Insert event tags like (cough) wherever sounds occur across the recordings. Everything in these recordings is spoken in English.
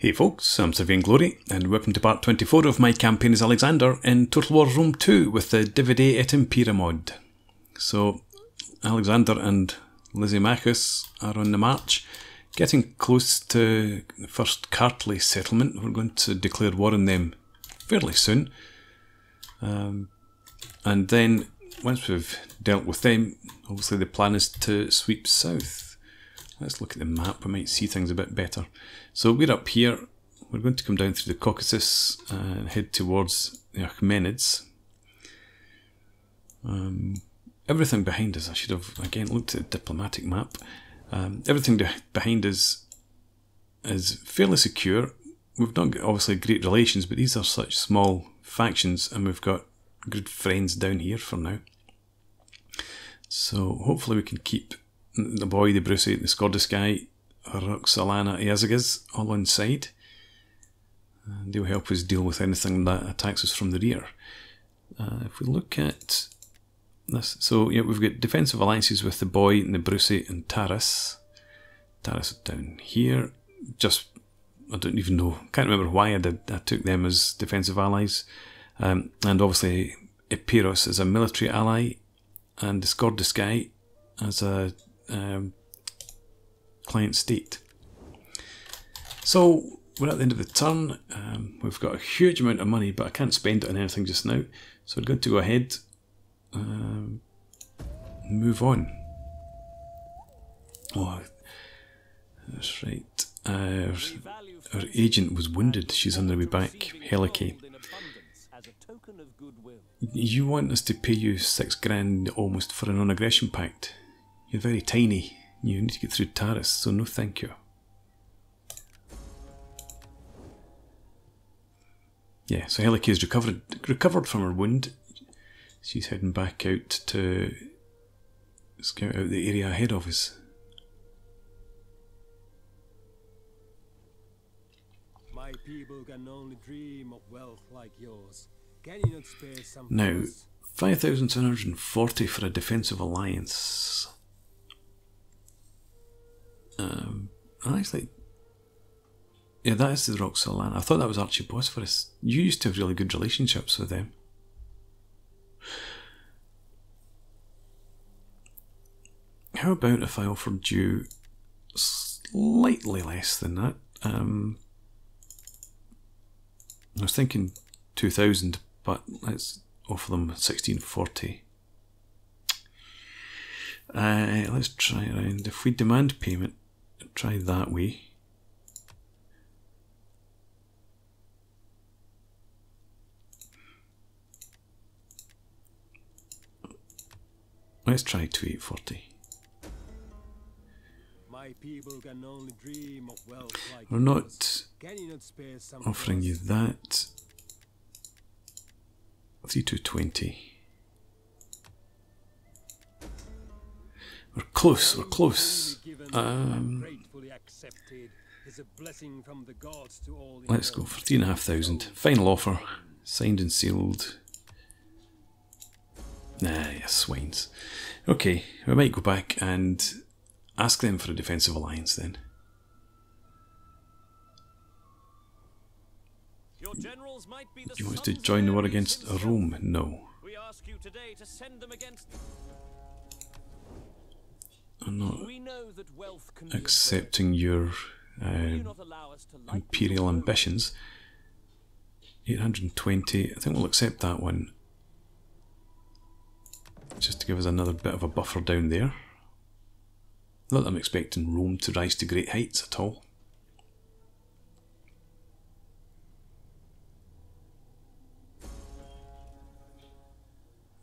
Hey folks, I'm Sir Glory, and welcome to part 24 of my campaign as Alexander in Total War Rome 2 with the Divide et Impera mod. So, Alexander and Lysimachus are on the march, getting close to the first Kartli settlement. We're going to declare war on them fairly soon. Um, and then, once we've dealt with them, obviously the plan is to sweep south. Let's look at the map, we might see things a bit better. So we're up here, we're going to come down through the Caucasus and head towards the Achaemenids. Um, everything behind us, I should have again looked at the diplomatic map. Um, everything behind us is fairly secure. We've not got obviously great relations, but these are such small factions and we've got good friends down here for now. So hopefully we can keep the Boii, the Breuci, the Scordisci, Roxolana Iazyges all on side. And they'll help us deal with anything that attacks us from the rear. Uh, if we look at this, so yeah, we've got defensive alliances with the Boii and the Breuci and Taras. Taras down here. Just, I don't even know, can't remember why I did. I took them as defensive allies. Um, and obviously, Epirus as a military ally, and the Scordisci as a um, client state. So we're at the end of the turn. Um, we've got a huge amount of money, but I can't spend it on anything just now. So we're going to go ahead um, move on. Oh, that's right. Uh, our agent was wounded. She's on the way back. Helike. You want us to pay you six grand almost for a non-aggression pact? You're very tiny. You need to get through Taras, so no thank you. Yeah, so Helike has recovered recovered from her wound. She's heading back out to scout out the area ahead of us. My people can only dream of wealth like yours. Can you not spare some Now, 5,740 for a defensive alliance. Um, actually, yeah, that is the Roxolana. I thought that was Archie Bosphorus. You used to have really good relationships with them. How about if I offered you slightly less than that? Um, I was thinking 2000, but let's offer them 1640. Uh, let's try around. If we demand payment, try that way. Let's try 2840. We're not offering you that. 3220. We're close, we're close. Um, let's go for three and a half thousand. Final offer, signed and sealed. Nah, yeah, swines. Okay, we might go back and ask them for a defensive alliance then. Do you want us to join the war against Rome? No. I'm not accepting your uh, imperial ambitions. 820, I think we'll accept that one. Just to give us another bit of a buffer down there. Not that I'm expecting Rome to rise to great heights at all.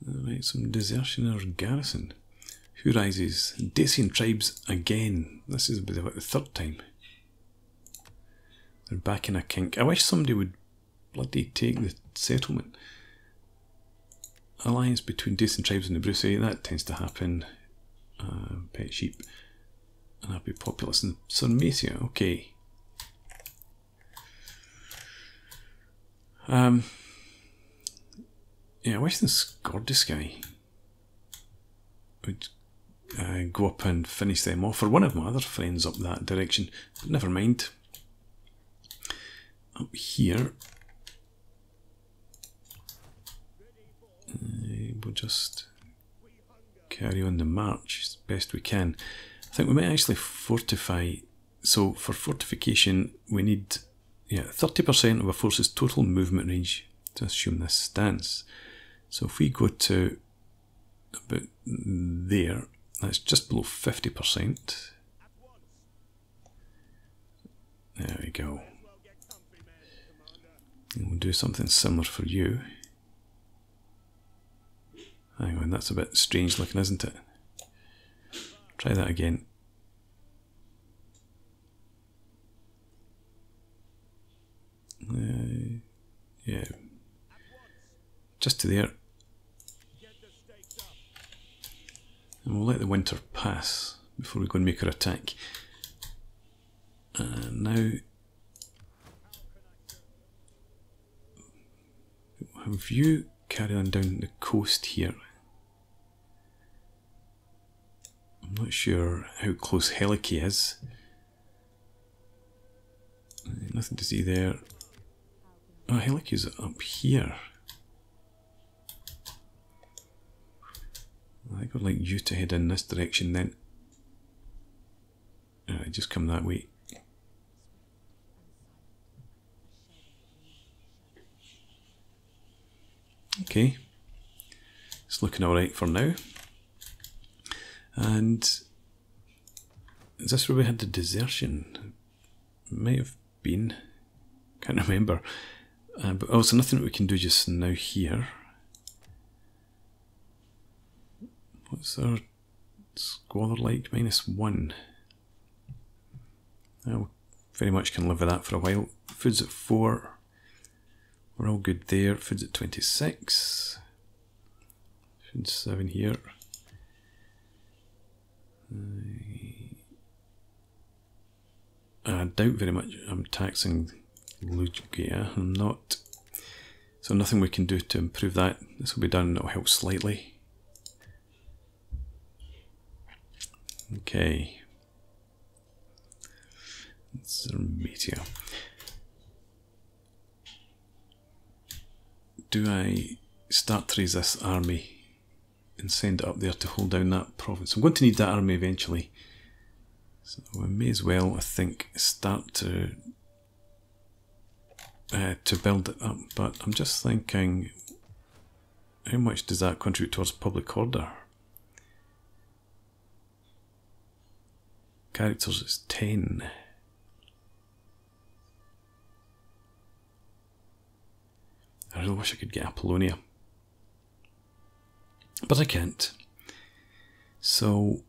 Right, some desertion in our garrison. Who rises? Dacian tribes again. This is about the third time. They're back in a kink. I wish somebody would bloody take the settlement. Alliance between Dacian tribes and the Brucey, that tends to happen. Uh, pet sheep. And happy populace in Sarmatia, okay. Um, yeah, I wish this Scordisci would uh, go up and finish them off, or one of my other friends up that direction. But never mind. up here. Uh, we'll just carry on the march as best we can. I think we might actually fortify. So for fortification, we need yeah 30% of a force's total movement range to assume this stance. So if we go to about there, that's just below 50%. There we go. And we'll do something similar for you. Hang on, that's a bit strange looking, isn't it? Try that again. Uh, yeah. Just to there. And we'll let the winter pass before we go and make our attack. And now have you carry on down the coast here? I'm not sure how close Helike is. Nothing to see there. Oh, Helike is up here. I'd like you to head in this direction then. Alright, just come that way. Okay, it's looking alright for now. And is this where we had the desertion? May have been, can't remember. Uh, but also nothing that we can do just now here. What's our squalor like? Minus one. Well, very much can live with that for a while. Food's at four. We're all good there. Food's at 26. Food's 7 here. I doubt very much I'm taxing Lugia. I'm not. So nothing we can do to improve that. This will be done, it'll help slightly. Okay. Sarmatia. do I start to raise this army and send it up there to hold down that province? I'm going to need that army eventually. So I may as well, I think, start to uh, to build it up. But I'm just thinking, how much does that contribute towards public order? Characters is 10. I really wish I could get Apollonia. But I can't. So.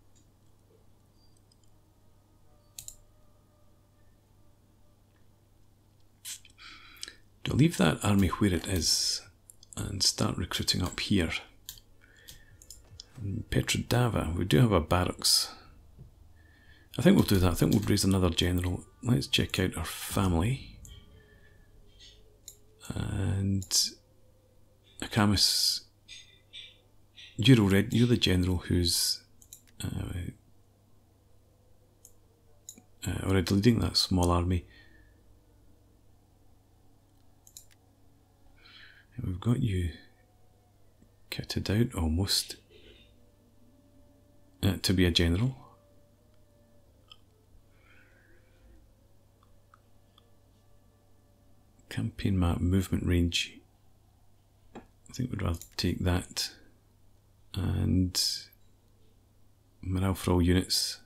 I leave that army where it is and start recruiting up here? Petrodava, we do have a barracks. I think we'll do that. I think we'll raise another general. Let's check out our family and Akamis, you're already you're the general who's uh, uh, already leading that small army. And we've got you kitted out almost uh, to be a general. Campaign map movement range. I think we'd rather take that and morale for all units.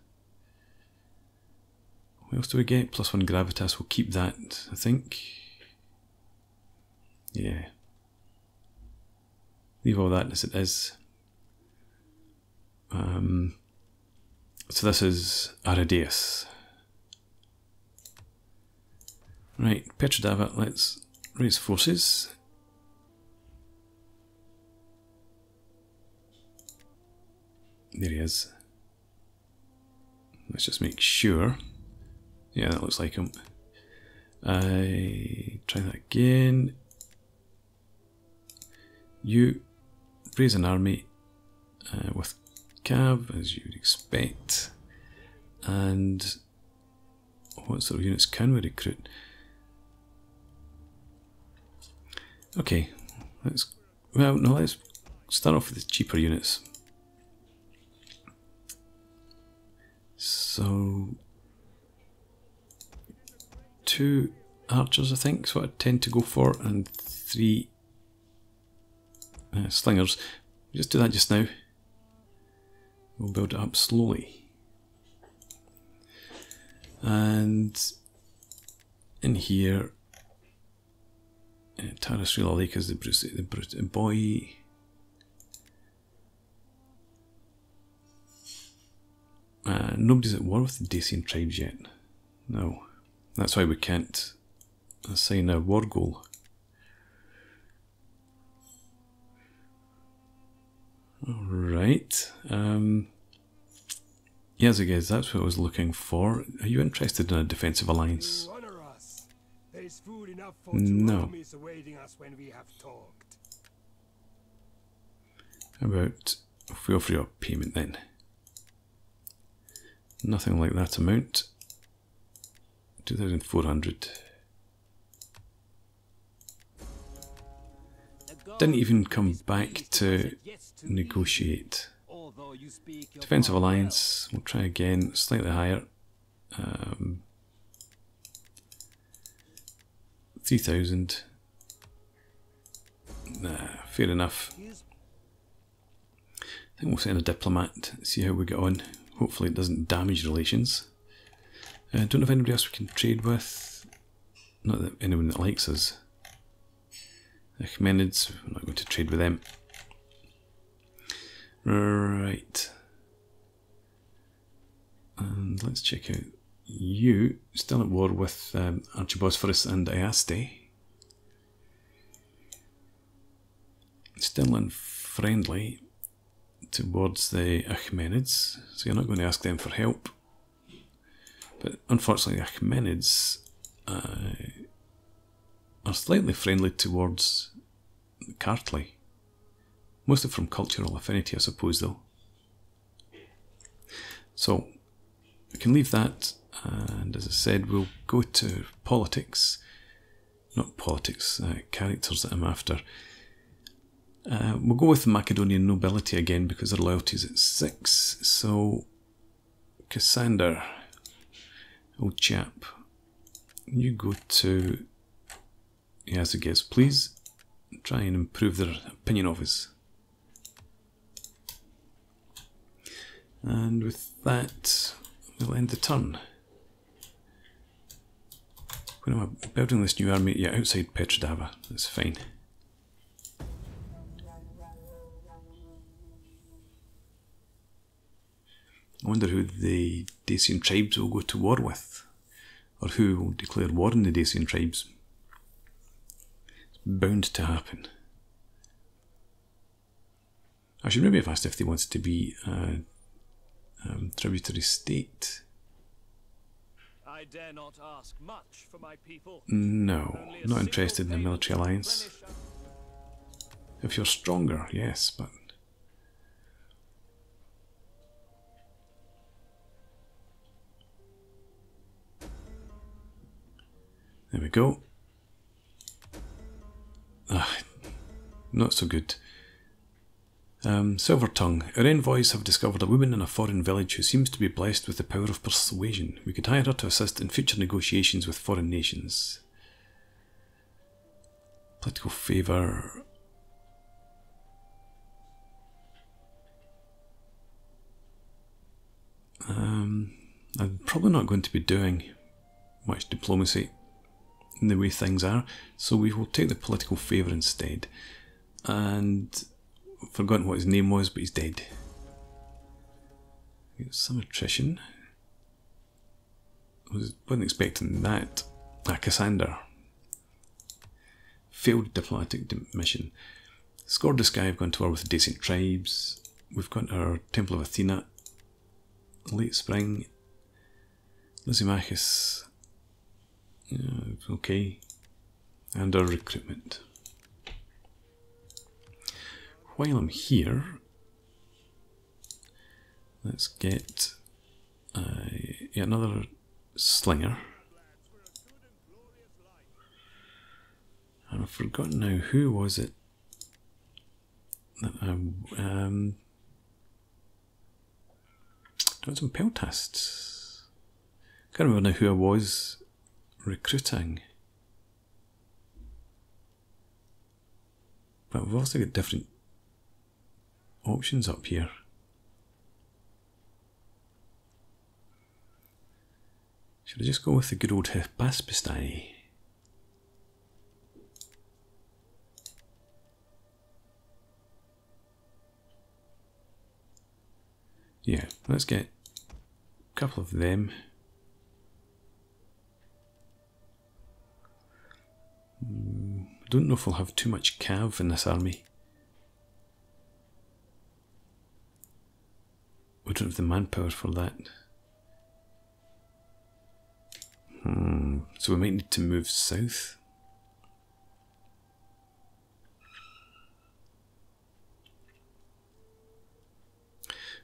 What else do we get? Plus one gravitas, we'll keep that, I think. Yeah. Leave all that as it is. Um, so this is Aradeus. Right, Petrodava, let's raise forces. There he is. Let's just make sure. Yeah, that looks like him. I try that again. You raise an army uh, with cav, as you'd expect. And what sort of units can we recruit? Okay, let's. Well, no, let's start off with the cheaper units. So, two archers, I think, is what I tend to go for, and three uh, slingers. Just do that just now. We'll build it up slowly. And in here, Taras Lake is the, Bruce, the Bruce, boy. Uh, nobody's at war with the Dacian tribes yet. No. That's why we can't assign a war goal. Alright. Um, yes, I guess that's what I was looking for. Are you interested in a defensive alliance? No. How about if we offer you a payment then? Nothing like that amount. 2,400. Didn't even come back to negotiate. Defensive alliance, we'll try again, slightly higher. Um, 3,000. Nah, fair enough. I think we'll send a diplomat, see how we get on. Hopefully it doesn't damage relations. I uh, don't know if anybody else we can trade with. Not that anyone that likes us. The we're not going to trade with them. Right. And let's check out you. Still at war with um, Archibosphorus and Iasti. Still unfriendly towards the Achaemenids, so you're not going to ask them for help. But unfortunately, the Achaemenids uh, are slightly friendly towards Kartli. Mostly from cultural affinity, I suppose, though. So, we can leave that, and as I said, we'll go to politics. Not politics, uh, characters that I'm after. Uh, we'll go with the Macedonian nobility again because their loyalty is at 6. So, Cassander, old chap, you go to Iazyges, please. Try and improve their opinion of us. And with that, we'll end the turn. When am I building this new army? Yeah, outside Petrodava. That's fine. I wonder who the Dacian tribes will go to war with, or who will declare war on the Dacian tribes. It's bound to happen. I should maybe have asked if they wanted to be a um, tributary state. I dare not ask much for my people. No, not interested in a military alliance. If you're stronger, yes, but There we go. Ah, not so good. Um, Silver Tongue. Our envoys have discovered a woman in a foreign village who seems to be blessed with the power of persuasion. We could hire her to assist in future negotiations with foreign nations. Political favour. Um, I'm probably not going to be doing much diplomacy in the way things are, so we will take the political favour instead. And forgotten what his name was, but he's dead. Some attrition. Was, wasn't expecting that. Ah, Cassander. Failed diplomatic mission. Scordisci, have gone to war with Dacian tribes. We've got our Temple of Athena. Late spring. Lysimachus yeah, okay. And our recruitment. While I'm here, let's get uh, another slinger. I've forgotten now. Who was it? That I, um, it was in Peltasts. Can't remember now who I was recruiting. But we've also got different options up here. Should I just go with the good old Hypaspistai? Yeah, let's get a couple of them. I don't know if we'll have too much cav in this army. We don't have the manpower for that. Hmm, so we might need to move south.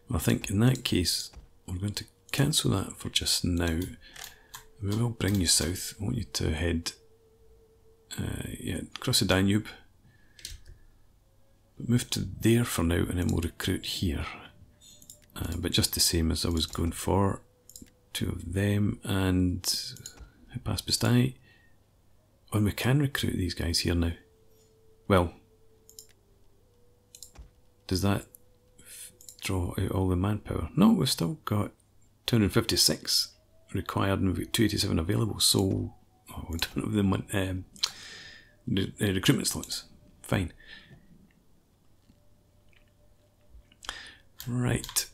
I think in that case, we're going to cancel that for just now. We will bring you south. I want you to head uh, yeah, across the Danube. Move to there for now and then we'll recruit here. Uh, but just the same as I was going for. Two of them and Hypaspistai. And we can recruit these guys here now. Well, does that draw out all the manpower. No, we've still got 256 required and we've got 287 available, so oh, (laughs) we don't have the um, the, the recruitment slots. Fine. Right.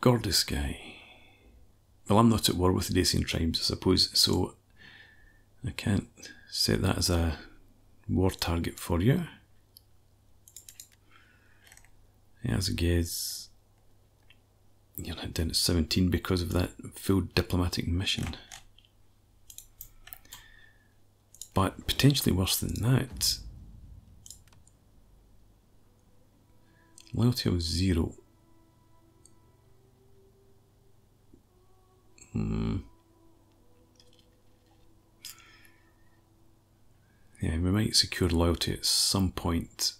Scordisci. Well, I'm not at war with the Dacian tribes, I suppose, so I can't set that as a war target for you. As a guess you're not down to 17 because of that failed diplomatic mission. But potentially worse than that. Loyalty of zero. Hmm. Yeah, we might secure loyalty at some point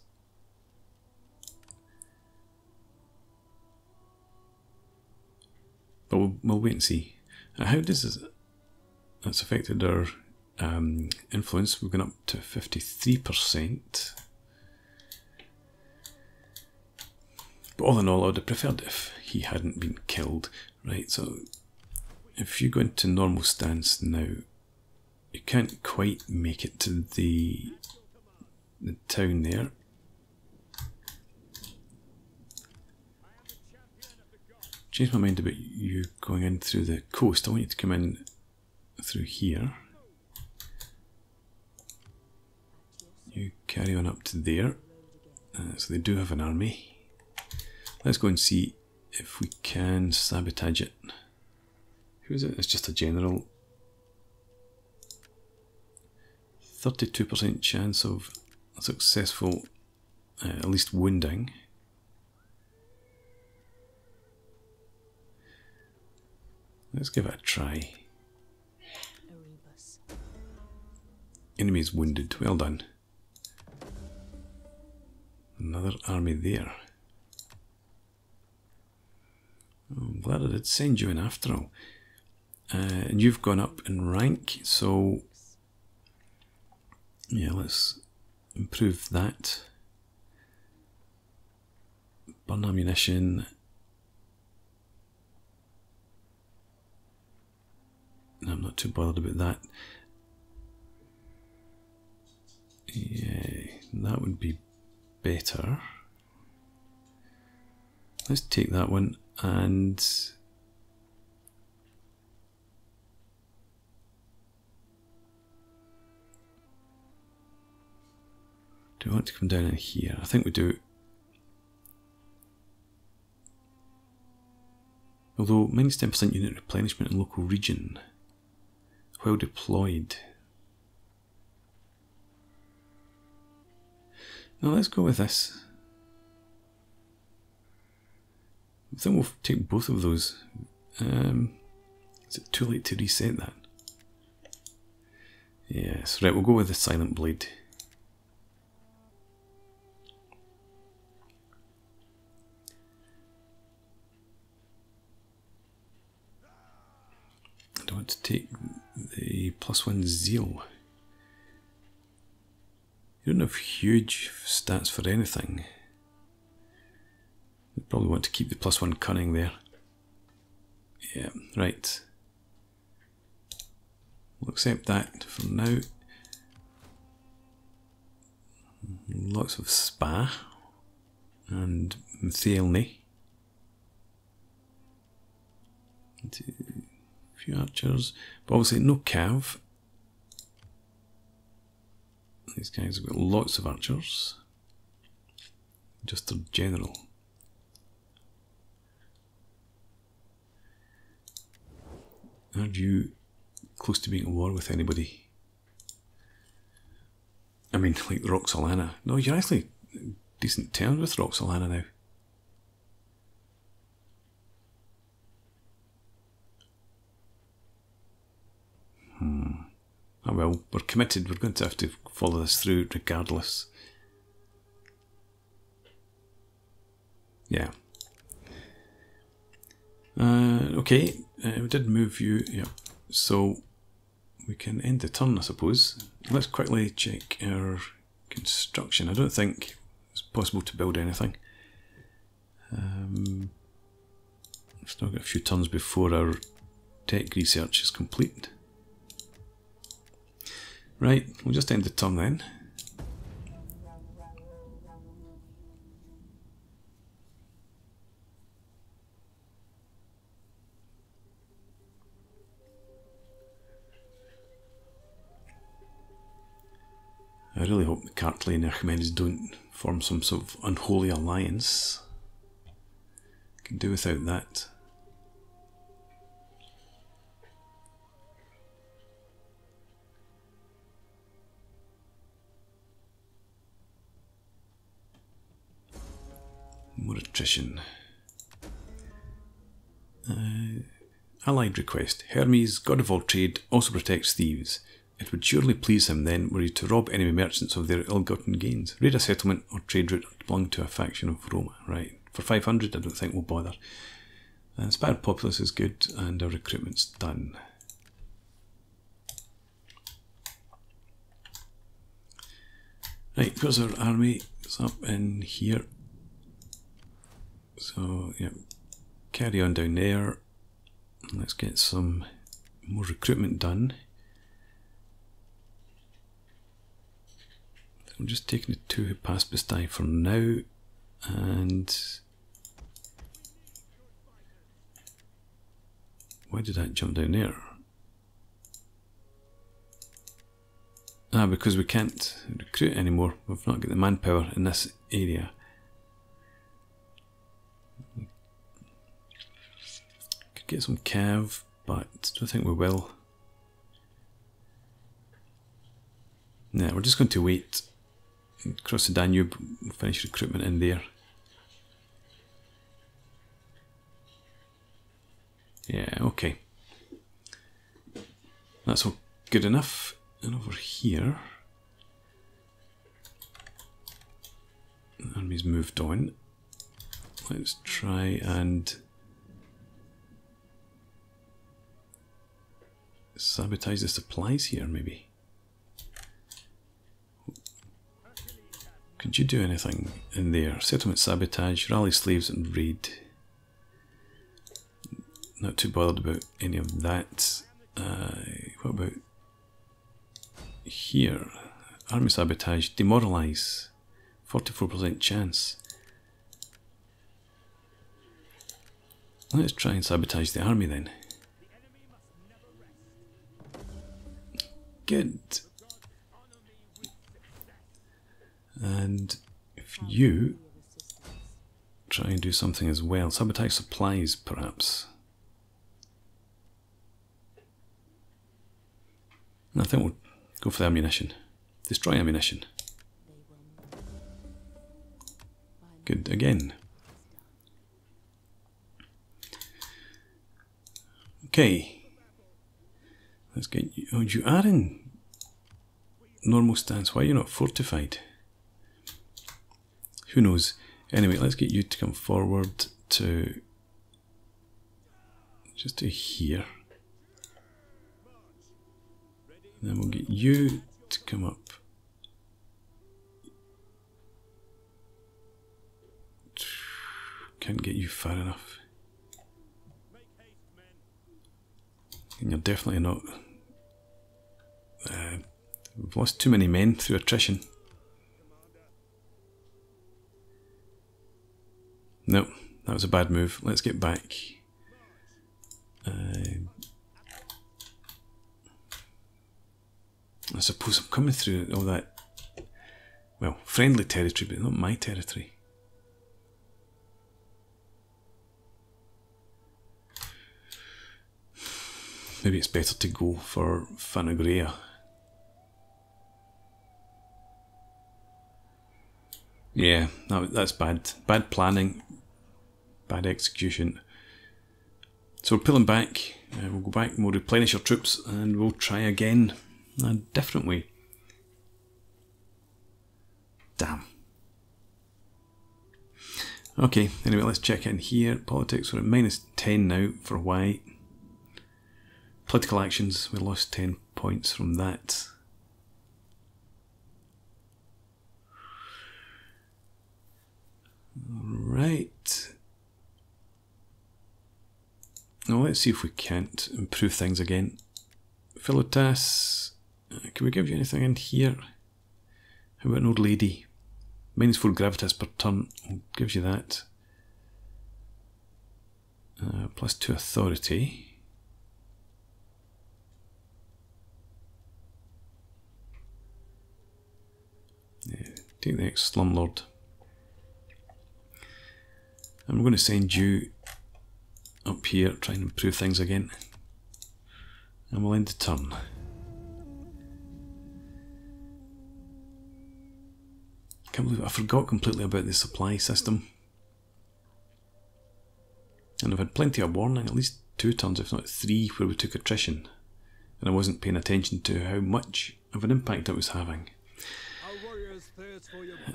But we'll, we'll wait and see. How does this, that's affected our um, influence? We've gone up to 53%. But all in all, I would have preferred if he hadn't been killed. Right, so if you go into normal stance now, you can't quite make it to the, the town there. changed my mind about you going in through the coast. I want you to come in through here. You carry on up to there. Uh, so they do have an army. Let's go and see if we can sabotage it. Who is it? It's just a general. 32% chance of successful, uh, at least wounding. Let's give it a try. Enemies wounded. Well done. Another army there. Oh, I'm glad I did send you in after all. Uh, and you've gone up in rank, so yeah, let's improve that. Burn ammunition, I'm not too bothered about that. Yeah, that would be better. Let's take that one and we want to come down in here? I think we do. Although minus 10% unit replenishment in local region well deployed. Now let's go with this. I think we'll take both of those. Um, is it too late to reset that? Yes, right, we'll go with the Silent Blade. To take the plus one zeal. You don't have huge stats for anything. You probably want to keep the plus one cunning there. Yeah, right. We'll accept that for now. Lots of spa and Mthaelny. Few archers, but obviously no cav. These guys have got lots of archers. Just a general. Are you close to being at war with anybody? I mean, (laughs) like Roxolana. No, you're actually decent terms with Roxolana now. Oh well, we're committed. We're going to have to follow this through regardless. Yeah. Uh, okay, uh, we did move you. Yeah. So we can end the turn, I suppose. Let's quickly check our construction. I don't think it's possible to build anything. Um, still got a few turns before our tech research is complete. Right, we'll just end the turn then. I really hope the Kartli and Achaemenids don't form some sort of unholy alliance. Can do without that. More attrition. Uh, allied request. Hermes, god of all trade, also protects thieves. It would surely please him then were he to rob enemy merchants of their ill-gotten gains. Raid a settlement or trade route belonging to a faction of Roma. Right. For 500 I don't think we'll bother. Uh, inspired populace is good and our recruitment's done. Right, because our army is up in here. So, yeah, carry on down there. Let's get some more recruitment done. I'm just taking the two who passed for now, and why did that jump down there? Ah, because we can't recruit anymore. We've not got the manpower in this area. Get some cav, but I don't think we will. Yeah, we're just going to wait. Cross the Danube, finish recruitment in there. Yeah, okay. That's all good enough. And over here, the army's moved on. Let's try and sabotage the supplies here, maybe. Could you do anything in there? Settlement sabotage, rally slaves and raid. Not too bothered about any of that. Uh, what about here? Army sabotage, demoralize. 44% chance. Let's try and sabotage the army then. Good. And if you try and do something as well, sabotage supplies perhaps. I think we'll go for the ammunition. Destroy ammunition. Good again. Okay. Let's get you. Oh, you are in normal stance. Why are you not fortified? Who knows? Anyway, let's get you to come forward to just to here. Then we'll get you to come up. Can't get you far enough. And you're definitely not. Uh, we've lost too many men through attrition. No, that was a bad move. Let's get back. Uh, I suppose I'm coming through all that, well, friendly territory, but not my territory. Maybe it's better to go for Phanagoria. Yeah, that's bad. Bad planning, bad execution. So we're pulling back. Uh, we'll go back and we'll replenish our troops and we'll try again a different way. Damn. Okay, anyway, let's check in here. Politics, we're at minus 10 now for white. Political actions, we lost 10 points from that. Right. Now let's see if we can't improve things again. Philotas, uh, can we give you anything in here? How about an old lady? Minus 4 gravitas per turn, gives you that. Uh, plus 2 authority. Yeah, take the next slumlord. I'm going to send you up here, try and improve things again. And we'll end the turn. Can't believe I forgot completely about the supply system. And I've had plenty of warning, at least two turns, if not three, where we took attrition. And I wasn't paying attention to how much of an impact it was having.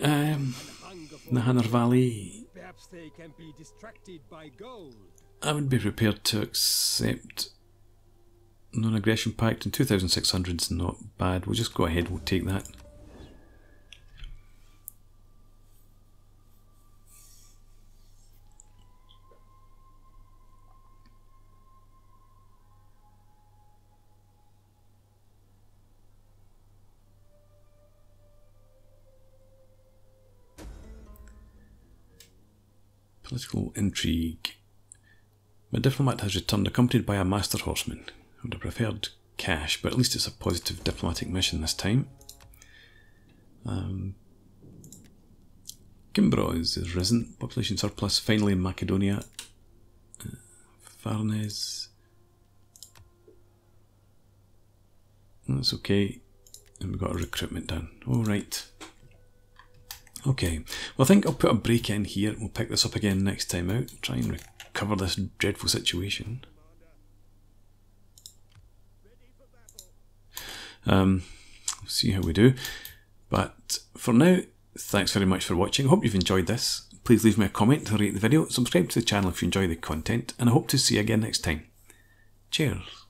Um, Nahanar Valley. Perhaps they can be distracted by gold. I would be prepared to accept non-aggression pact, and 2,600 is not bad. We'll just go ahead. We'll take that. Political intrigue. My diplomat has returned accompanied by a master horseman. I would have preferred cash, but at least it's a positive diplomatic mission this time. Um, Kimbro is risen, population surplus finally in Macedonia. Uh, Farnes. That's okay. And we've got a recruitment done. Alright. Okay, well I think I'll put a break in here. We'll pick this up again next time out. Try and recover this dreadful situation. Um, see how we do. But for now, thanks very much for watching. Hope you've enjoyed this. Please leave me a comment to rate the video, subscribe to the channel if you enjoy the content, and I hope to see you again next time. Cheers.